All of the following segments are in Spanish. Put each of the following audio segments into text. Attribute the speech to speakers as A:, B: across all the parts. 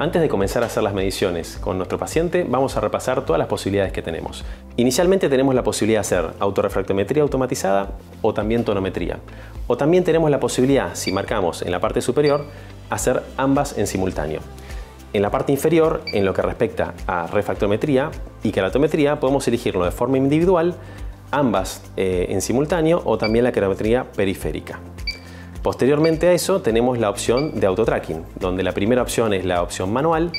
A: Antes de comenzar a hacer las mediciones con nuestro paciente, vamos a repasar todas las posibilidades que tenemos. Inicialmente tenemos la posibilidad de hacer autorrefractometría automatizada o también tonometría. O también tenemos la posibilidad, si marcamos en la parte superior, hacer ambas en simultáneo. En la parte inferior, en lo que respecta a refractometría y keratometría, podemos elegirlo de forma individual, ambas eh, en simultáneo o también la keratometría periférica. Posteriormente a eso tenemos la opción de auto-tracking, donde la primera opción es la opción manual,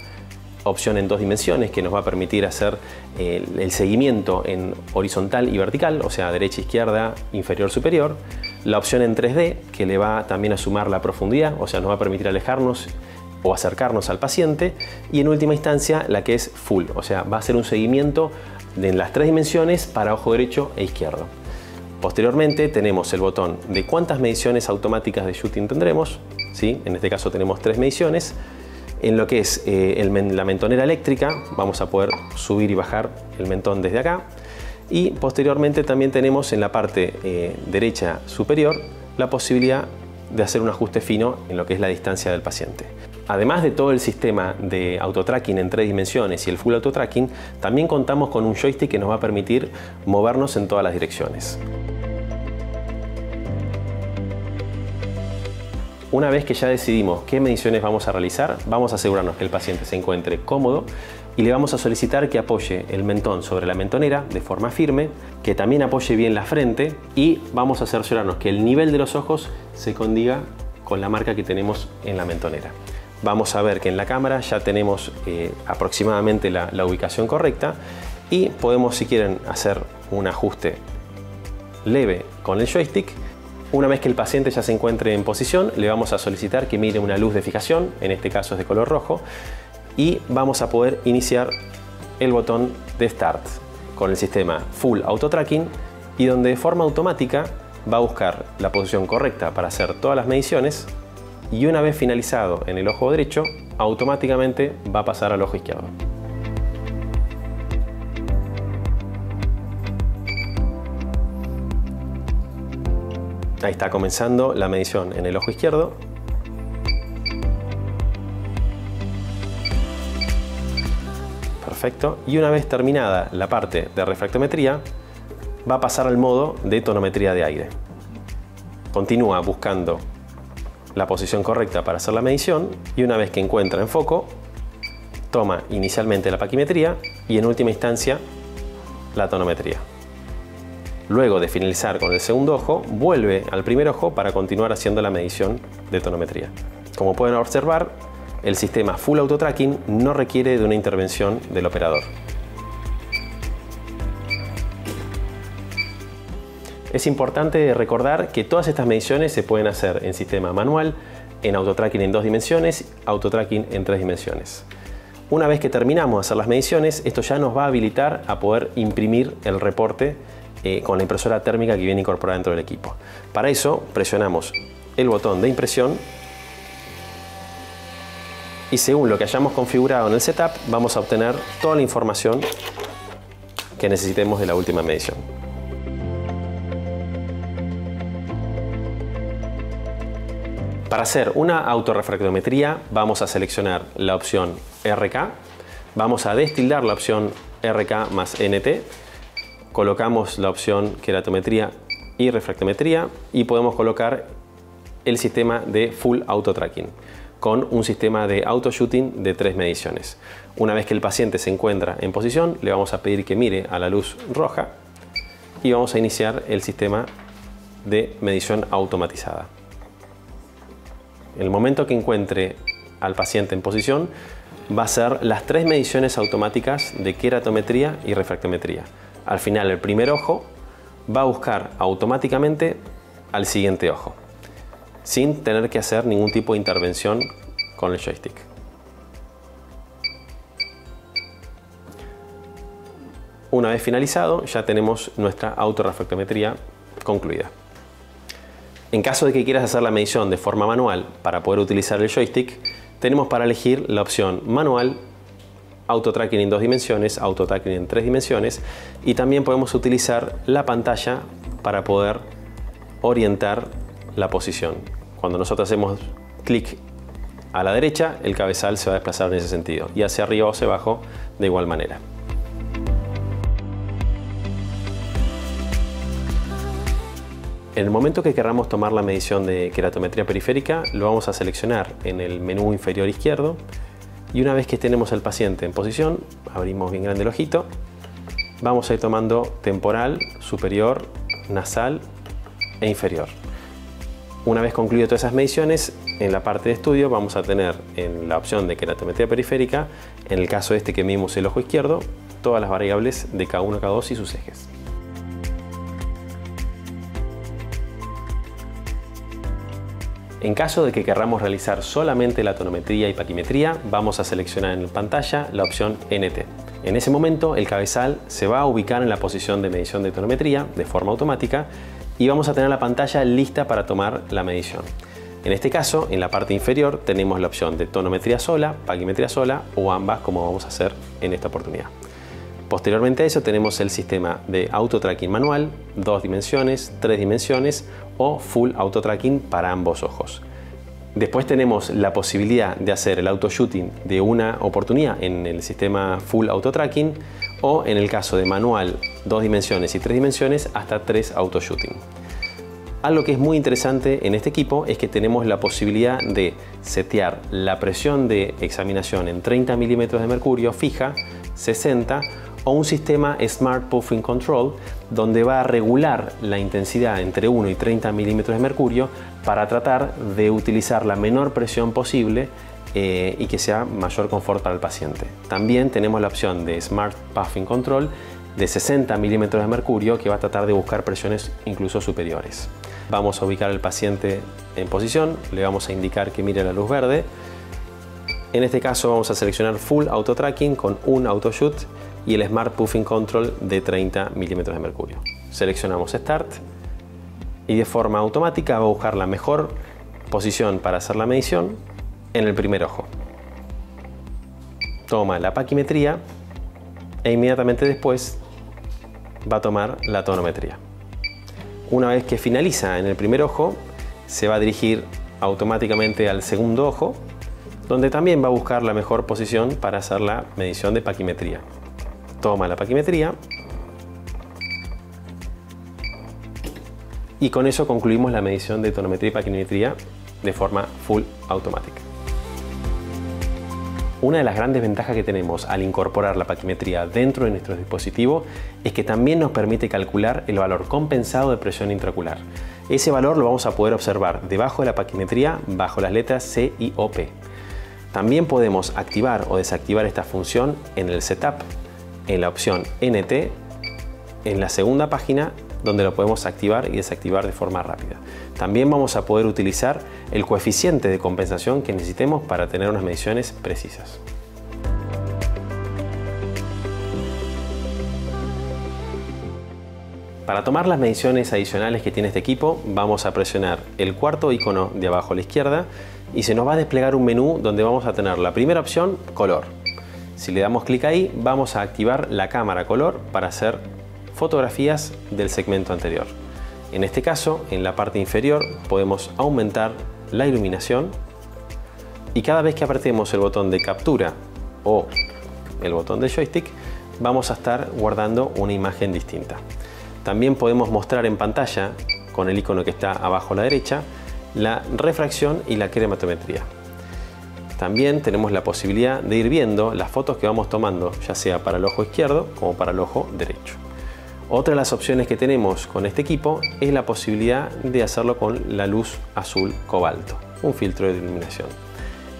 A: opción en dos dimensiones que nos va a permitir hacer el, el seguimiento en horizontal y vertical, o sea, derecha, izquierda, inferior, superior. La opción en 3D, que le va también a sumar la profundidad, o sea, nos va a permitir alejarnos o acercarnos al paciente. Y en última instancia, la que es full, o sea, va a ser un seguimiento en las tres dimensiones para ojo derecho e izquierdo. Posteriormente tenemos el botón de cuántas mediciones automáticas de shooting tendremos. ¿sí? En este caso tenemos tres mediciones. En lo que es eh, la mentonera eléctrica vamos a poder subir y bajar el mentón desde acá. Y posteriormente también tenemos en la parte eh, derecha superior la posibilidad de hacer un ajuste fino en lo que es la distancia del paciente. Además de todo el sistema de autotracking en tres dimensiones y el full autotracking, también contamos con un joystick que nos va a permitir movernos en todas las direcciones. Una vez que ya decidimos qué mediciones vamos a realizar, vamos a asegurarnos que el paciente se encuentre cómodo y le vamos a solicitar que apoye el mentón sobre la mentonera de forma firme, que también apoye bien la frente y vamos a cerciorarnos que el nivel de los ojos se condiga con la marca que tenemos en la mentonera. Vamos a ver que en la cámara ya tenemos eh, aproximadamente la, la ubicación correcta y podemos si quieren hacer un ajuste leve con el joystick una vez que el paciente ya se encuentre en posición, le vamos a solicitar que mire una luz de fijación, en este caso es de color rojo, y vamos a poder iniciar el botón de Start con el sistema Full Auto Tracking y donde de forma automática va a buscar la posición correcta para hacer todas las mediciones y una vez finalizado en el ojo derecho, automáticamente va a pasar al ojo izquierdo. Ahí está comenzando la medición en el ojo izquierdo. Perfecto. Y una vez terminada la parte de refractometría, va a pasar al modo de tonometría de aire. Continúa buscando la posición correcta para hacer la medición y una vez que encuentra en foco, toma inicialmente la paquimetría y en última instancia la tonometría. Luego de finalizar con el segundo ojo, vuelve al primer ojo para continuar haciendo la medición de tonometría. Como pueden observar, el sistema Full Auto Tracking no requiere de una intervención del operador. Es importante recordar que todas estas mediciones se pueden hacer en sistema manual, en auto tracking en dos dimensiones, auto tracking en tres dimensiones. Una vez que terminamos de hacer las mediciones, esto ya nos va a habilitar a poder imprimir el reporte eh, con la impresora térmica que viene incorporada dentro del equipo. Para eso presionamos el botón de impresión y según lo que hayamos configurado en el setup vamos a obtener toda la información que necesitemos de la última medición. Para hacer una autorrefractometría vamos a seleccionar la opción RK, vamos a destildar la opción RK más NT colocamos la opción queratometría y refractometría y podemos colocar el sistema de full auto tracking con un sistema de auto shooting de tres mediciones. Una vez que el paciente se encuentra en posición, le vamos a pedir que mire a la luz roja y vamos a iniciar el sistema de medición automatizada. El momento que encuentre al paciente en posición, va a ser las tres mediciones automáticas de queratometría y refractometría. Al final el primer ojo va a buscar automáticamente al siguiente ojo, sin tener que hacer ningún tipo de intervención con el joystick. Una vez finalizado, ya tenemos nuestra autorrefractometría concluida. En caso de que quieras hacer la medición de forma manual para poder utilizar el joystick, tenemos para elegir la opción manual auto tracking en dos dimensiones, auto tracking en tres dimensiones y también podemos utilizar la pantalla para poder orientar la posición. Cuando nosotros hacemos clic a la derecha, el cabezal se va a desplazar en ese sentido y hacia arriba o hacia abajo de igual manera. En el momento que queramos tomar la medición de queratometría periférica, lo vamos a seleccionar en el menú inferior izquierdo y una vez que tenemos al paciente en posición, abrimos bien grande el ojito, vamos a ir tomando temporal, superior, nasal e inferior. Una vez concluido todas esas mediciones, en la parte de estudio vamos a tener en la opción de queratometría periférica, en el caso este que medimos el ojo izquierdo, todas las variables de K1, K2 y sus ejes. En caso de que querramos realizar solamente la tonometría y paquimetría, vamos a seleccionar en pantalla la opción NT. En ese momento el cabezal se va a ubicar en la posición de medición de tonometría de forma automática y vamos a tener la pantalla lista para tomar la medición. En este caso, en la parte inferior tenemos la opción de tonometría sola, paquimetría sola o ambas como vamos a hacer en esta oportunidad. Posteriormente a eso tenemos el sistema de auto tracking manual, dos dimensiones, tres dimensiones o full auto tracking para ambos ojos. Después tenemos la posibilidad de hacer el auto shooting de una oportunidad en el sistema full auto tracking o en el caso de manual dos dimensiones y tres dimensiones hasta tres auto shooting. Algo que es muy interesante en este equipo es que tenemos la posibilidad de setear la presión de examinación en 30 milímetros de mercurio fija, 60 o un sistema Smart Puffing Control donde va a regular la intensidad entre 1 y 30 milímetros de mercurio para tratar de utilizar la menor presión posible eh, y que sea mayor confort para el paciente. También tenemos la opción de Smart Puffing Control de 60 milímetros de mercurio que va a tratar de buscar presiones incluso superiores. Vamos a ubicar al paciente en posición, le vamos a indicar que mire la luz verde. En este caso vamos a seleccionar Full Auto Tracking con un Auto Shoot y el Smart Puffing Control de 30 milímetros de mercurio. Seleccionamos Start y de forma automática va a buscar la mejor posición para hacer la medición en el primer ojo. Toma la paquimetría e inmediatamente después va a tomar la tonometría. Una vez que finaliza en el primer ojo, se va a dirigir automáticamente al segundo ojo, donde también va a buscar la mejor posición para hacer la medición de paquimetría toma la paquimetría y con eso concluimos la medición de tonometría y paquimetría de forma full automática. Una de las grandes ventajas que tenemos al incorporar la paquimetría dentro de nuestro dispositivo es que también nos permite calcular el valor compensado de presión intraocular. Ese valor lo vamos a poder observar debajo de la paquimetría bajo las letras C y OP. También podemos activar o desactivar esta función en el setup en la opción NT en la segunda página donde lo podemos activar y desactivar de forma rápida. También vamos a poder utilizar el coeficiente de compensación que necesitemos para tener unas mediciones precisas. Para tomar las mediciones adicionales que tiene este equipo, vamos a presionar el cuarto icono de abajo a la izquierda y se nos va a desplegar un menú donde vamos a tener la primera opción, color. Si le damos clic ahí, vamos a activar la cámara color para hacer fotografías del segmento anterior. En este caso, en la parte inferior podemos aumentar la iluminación y cada vez que apretemos el botón de captura o el botón de joystick, vamos a estar guardando una imagen distinta. También podemos mostrar en pantalla, con el icono que está abajo a la derecha, la refracción y la crematometría. También tenemos la posibilidad de ir viendo las fotos que vamos tomando, ya sea para el ojo izquierdo como para el ojo derecho. Otra de las opciones que tenemos con este equipo es la posibilidad de hacerlo con la luz azul cobalto, un filtro de iluminación.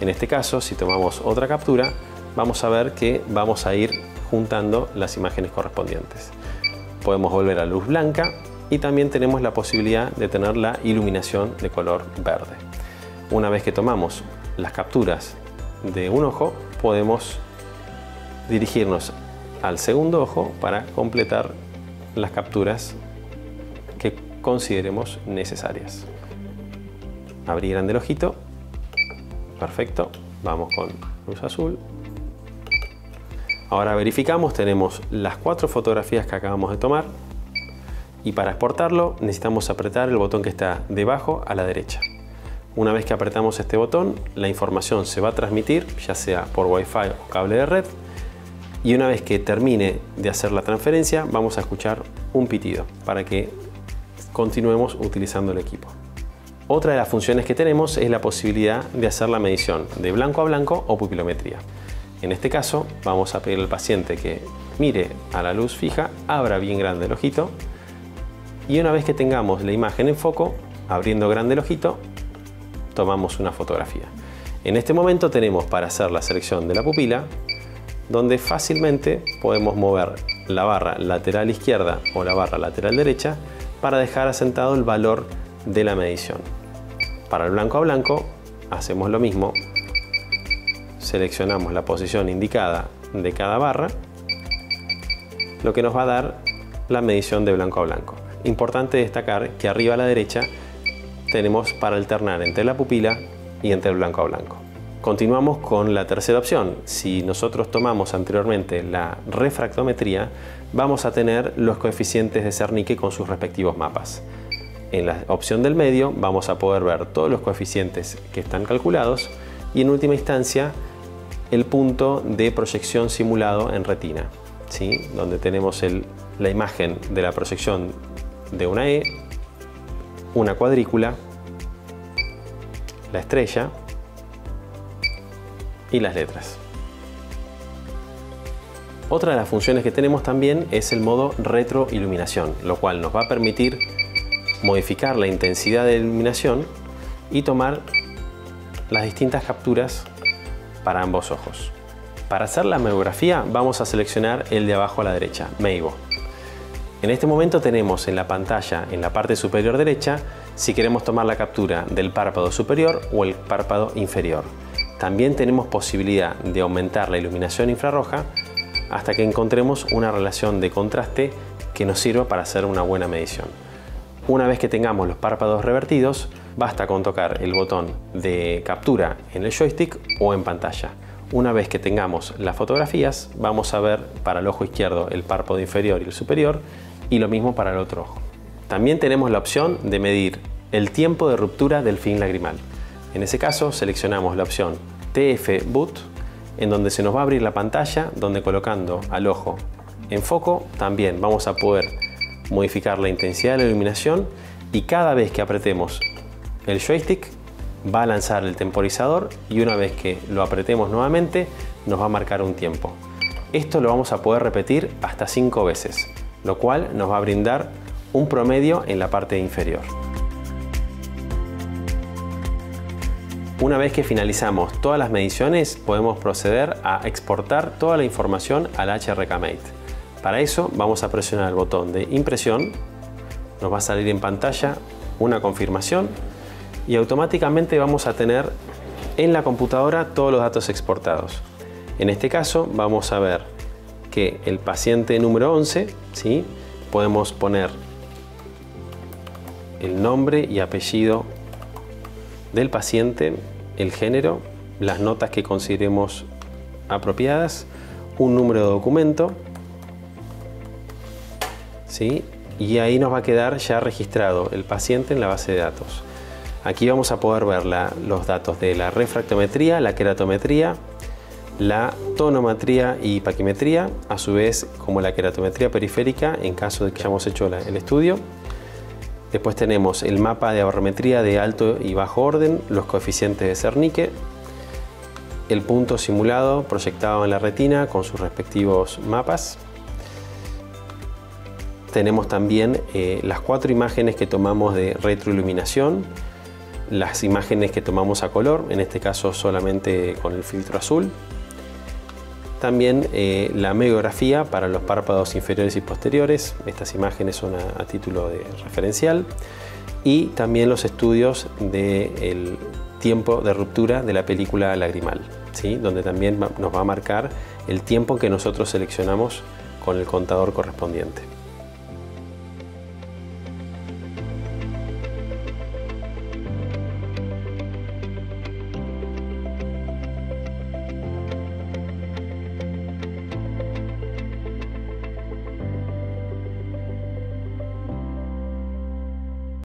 A: En este caso, si tomamos otra captura, vamos a ver que vamos a ir juntando las imágenes correspondientes. Podemos volver a luz blanca y también tenemos la posibilidad de tener la iluminación de color verde. Una vez que tomamos las capturas de un ojo, podemos dirigirnos al segundo ojo para completar las capturas que consideremos necesarias. Abrir grande el ojito. Perfecto. Vamos con luz azul. Ahora verificamos, tenemos las cuatro fotografías que acabamos de tomar y para exportarlo necesitamos apretar el botón que está debajo a la derecha. Una vez que apretamos este botón, la información se va a transmitir, ya sea por Wi-Fi o cable de red, y una vez que termine de hacer la transferencia, vamos a escuchar un pitido para que continuemos utilizando el equipo. Otra de las funciones que tenemos es la posibilidad de hacer la medición de blanco a blanco o pupilometría. En este caso, vamos a pedir al paciente que mire a la luz fija, abra bien grande el ojito y una vez que tengamos la imagen en foco, abriendo grande el ojito, tomamos una fotografía. En este momento tenemos para hacer la selección de la pupila, donde fácilmente podemos mover la barra lateral izquierda o la barra lateral derecha para dejar asentado el valor de la medición. Para el blanco a blanco hacemos lo mismo, seleccionamos la posición indicada de cada barra, lo que nos va a dar la medición de blanco a blanco. Importante destacar que arriba a la derecha tenemos para alternar entre la pupila y entre el blanco a blanco. Continuamos con la tercera opción. Si nosotros tomamos anteriormente la refractometría, vamos a tener los coeficientes de Cernique con sus respectivos mapas. En la opción del medio vamos a poder ver todos los coeficientes que están calculados y en última instancia el punto de proyección simulado en retina, ¿sí? donde tenemos la imagen de la proyección de una E, una cuadrícula, la estrella y las letras. Otra de las funciones que tenemos también es el modo retroiluminación, lo cual nos va a permitir modificar la intensidad de iluminación y tomar las distintas capturas para ambos ojos. Para hacer la meografía vamos a seleccionar el de abajo a la derecha, Meibo. En este momento tenemos en la pantalla, en la parte superior derecha, si queremos tomar la captura del párpado superior o el párpado inferior. También tenemos posibilidad de aumentar la iluminación infrarroja hasta que encontremos una relación de contraste que nos sirva para hacer una buena medición. Una vez que tengamos los párpados revertidos, basta con tocar el botón de captura en el joystick o en pantalla. Una vez que tengamos las fotografías, vamos a ver para el ojo izquierdo el párpado inferior y el superior y lo mismo para el otro ojo. También tenemos la opción de medir el tiempo de ruptura del fin lagrimal. En ese caso seleccionamos la opción TF Boot en donde se nos va a abrir la pantalla donde colocando al ojo en foco también vamos a poder modificar la intensidad de la iluminación y cada vez que apretemos el joystick va a lanzar el temporizador y una vez que lo apretemos nuevamente nos va a marcar un tiempo. Esto lo vamos a poder repetir hasta 5 veces lo cual nos va a brindar un promedio en la parte inferior. Una vez que finalizamos todas las mediciones, podemos proceder a exportar toda la información al HRK Para eso vamos a presionar el botón de impresión, nos va a salir en pantalla una confirmación y automáticamente vamos a tener en la computadora todos los datos exportados. En este caso vamos a ver que el paciente número 11, ¿sí? podemos poner el nombre y apellido del paciente, el género, las notas que consideremos apropiadas, un número de documento, ¿sí? y ahí nos va a quedar ya registrado el paciente en la base de datos. Aquí vamos a poder ver los datos de la refractometría, la queratometría, la tonometría y paquimetría, a su vez como la queratometría periférica en caso de que hayamos hecho el estudio. Después tenemos el mapa de abarometría de alto y bajo orden, los coeficientes de Cernique, el punto simulado proyectado en la retina con sus respectivos mapas. Tenemos también eh, las cuatro imágenes que tomamos de retroiluminación, las imágenes que tomamos a color, en este caso solamente con el filtro azul, también eh, la meografía para los párpados inferiores y posteriores, estas imágenes son a, título de referencial, y también los estudios del tiempo de ruptura de la película lagrimal, ¿sí? donde también nos va a marcar el tiempo que nosotros seleccionamos con el contador correspondiente.